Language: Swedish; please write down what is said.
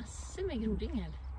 massor med grodyngel.